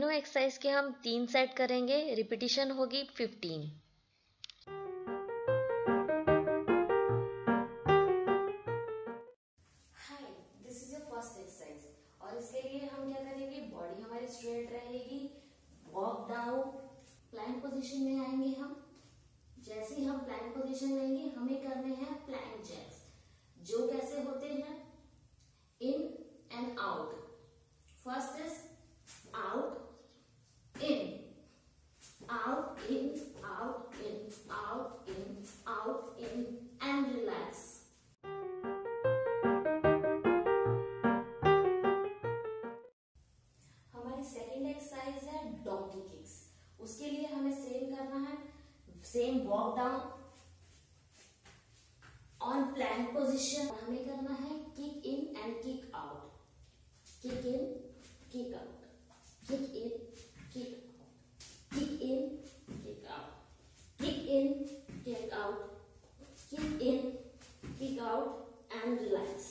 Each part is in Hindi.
तीनों एक्सरसाइज के हम तीन सेट करेंगे रिपीटिशन होगी फिफ्टीन और इसके हम क्या बॉडी हमारी स्ट्रेट रहेगी वॉक में आएँगे हम। जैसे हम करने जो कैसे होते हैं? In and out first is out in out in out in out in out in and relax हमारी सेकेंड एक्सरसाइज है डॉगी किक्स उसके लिए हमें सेम करना है same walk down on plank position हमें करना है kick in and kick out kick in kick out kick in kick kick in kick out kick in kick out kick in kick out and relax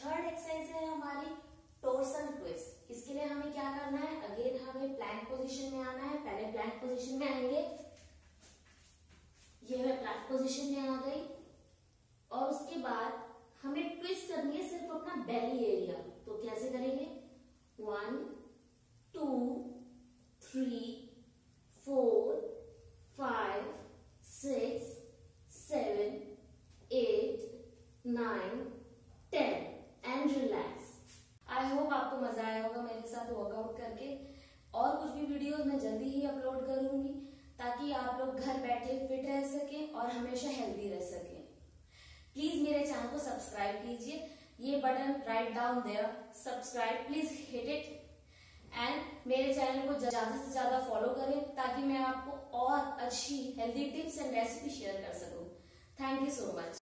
third exercise है हमारी टोर्सन ट्विस्ट इसके लिए हमें क्या करना है? अगेन हमें प्लैंक पोजीशन में आना है. पहले प्लैंक पोजीशन में आएँगे. ये है प्लैंक पोजीशन में आ गई. और उसके बाद हमें ट्विस्ट करनी है सिर्फ़ अपना बेली करके और कुछ भी वीडियोस मैं जल्दी ही अपलोड करूँगी, ताकि आप लोग घर बैठे फिट रह सके और हमेशा हेल्दी रह सके। प्लीज़ मेरे चैनल को सब्सक्राइब कीजिए। ये button right down there subscribe please hit it and मेरे चैनल को ज़्यादा से ज़्यादा फॉलो करें, ताकि मैं आपको और अच्छी healthy tips and recipe share कर सकूँ। Thank you so much